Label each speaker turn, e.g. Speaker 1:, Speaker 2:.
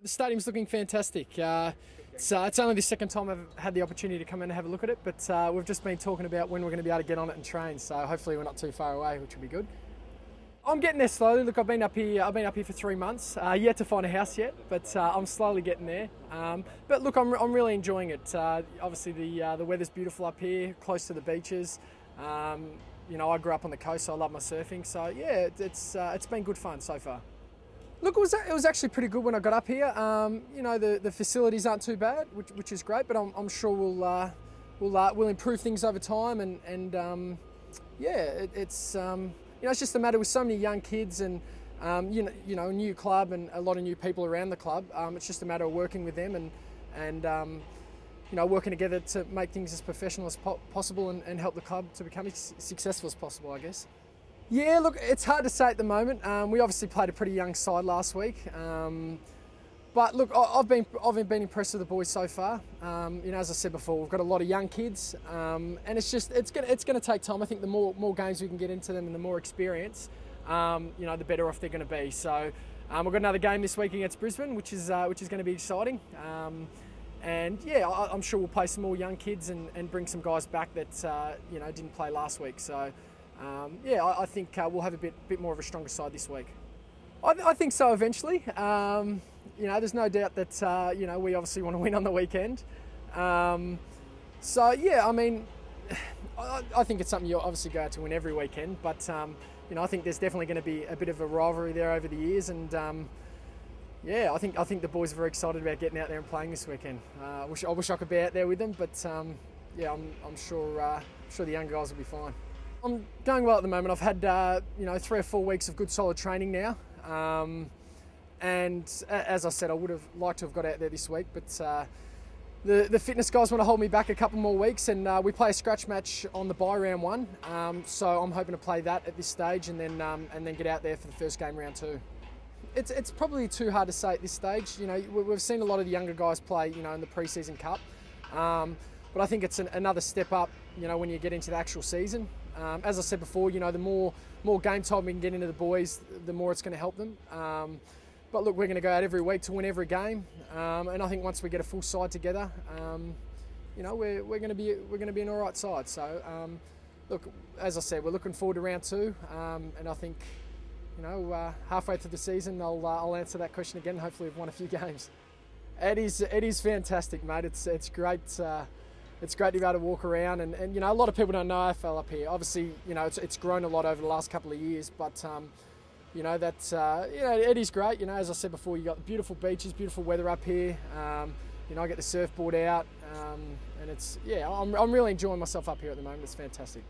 Speaker 1: The stadium's looking fantastic. Uh, it's, uh, it's only the second time I've had the opportunity to come in and have a look at it, but uh, we've just been talking about when we're going to be able to get on it and train. So hopefully we're not too far away, which will be good. I'm getting there slowly. Look, I've been up here. I've been up here for three months. Uh, yet to find a house yet, but uh, I'm slowly getting there. Um, but look, I'm, I'm really enjoying it. Uh, obviously, the uh, the weather's beautiful up here, close to the beaches. Um, you know, I grew up on the coast, so I love my surfing. So yeah, it's uh, it's been good fun so far. Look, it was it was actually pretty good when I got up here. Um, you know, the, the facilities aren't too bad, which, which is great. But I'm, I'm sure we'll uh, we'll uh, we'll improve things over time. And and um, yeah, it, it's um, you know it's just a matter with so many young kids and um, you know you know a new club and a lot of new people around the club. Um, it's just a matter of working with them and and um, you know working together to make things as professional as po- possible and, and help the club to become as successful as possible. I guess. Yeah, look, it's hard to say at the moment. Um, we obviously played a pretty young side last week. Um, but look, I- I've been I've been impressed with the boys so far. Um, you know, as I said before, we've got a lot of young kids, um, and it's just it's gonna it's gonna take time. I think the more more games we can get into them and the more experience, um, you know, the better off they're going to be. So um, we've got another game this week against Brisbane, which is uh, which is going to be exciting. Um, and yeah, I, I'm sure we'll play some more young kids and, and bring some guys back that uh, you know didn't play last week. So um, yeah, I, I think uh, we'll have a bit bit more of a stronger side this week. I, I think so eventually. Um, you know, there's no doubt that uh, you know we obviously want to win on the weekend. Um, so yeah, I mean, I, I think it's something you obviously go out to win every weekend. But um, you know, I think there's definitely going to be a bit of a rivalry there over the years, and um, yeah, I think I think the boys are very excited about getting out there and playing this weekend. Uh, I wish I wish I could be out there with them, but um, yeah, I'm, I'm sure uh, sure the young guys will be fine. I'm going well at the moment. I've had uh, you know three or four weeks of good solid training now, um, and as I said, I would have liked to have got out there this week, but uh, the the fitness guys want to hold me back a couple more weeks, and uh, we play a scratch match on the bye round one. Um, so I'm hoping to play that at this stage, and then um, and then get out there for the first game round two. It's it's probably too hard to say at this stage. You know, we- we've seen a lot of the younger guys play, you know, in the preseason cup. Um, but I think it's an, another step up, you know, when you get into the actual season. Um, as I said before, you know, the more more game time we can get into the boys, the more it's going to help them. Um, but look, we're going to go out every week to win every game, um, and I think once we get a full side together, um, you know, we're, we're going to be we're going to be an all right side. So, um, look, as I said, we're looking forward to round two, um, and I think, you know, uh, halfway through the season, I'll uh, I'll answer that question again. Hopefully, we've won a few games. It is it is fantastic, mate. It's it's great. Uh, it's great to be able to walk around and, and you know a lot of people don't know AFL up here. Obviously, you know it's, it's grown a lot over the last couple of years, but um, you know that uh, you know it is great. You know, as I said before, you got beautiful beaches, beautiful weather up here. Um, you know, I get the surfboard out, um, and it's yeah, I'm, I'm really enjoying myself up here at the moment. It's fantastic.